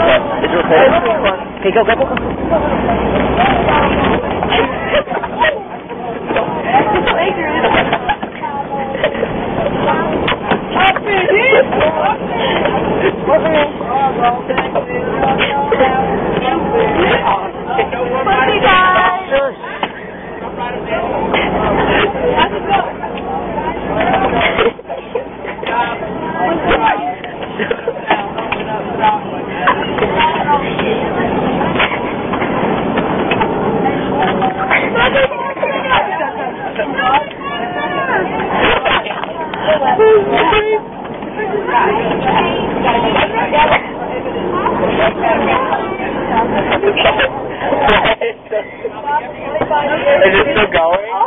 Is go, go. Is it still going?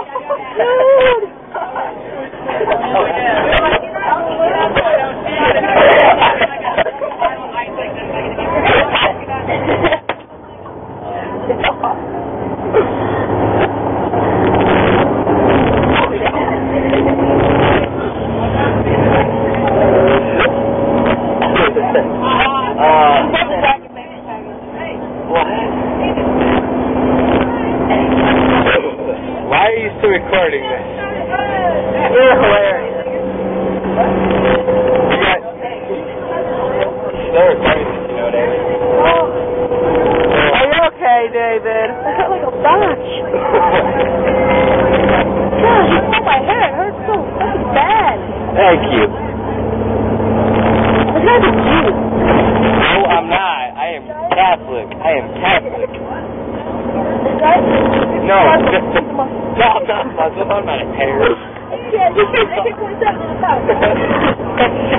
Uh, what? Why are you recording this? You're hilarious. You got. Recording this, you know, David. Are you okay, David? I felt like a bunch. Gosh, you pulled my hair. It hurts so fucking bad. Thank you. This guy's a Jew. No, I'm not. I am Catholic. I am Catholic. This guy? No, just no, I'm not Muslim. I'm not a terrorist. Yeah, you can't make it 27 Stop.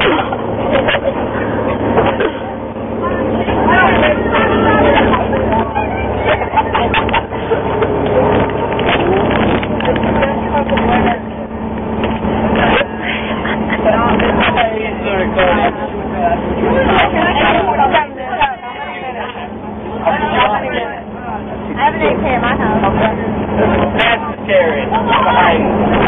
carrot behind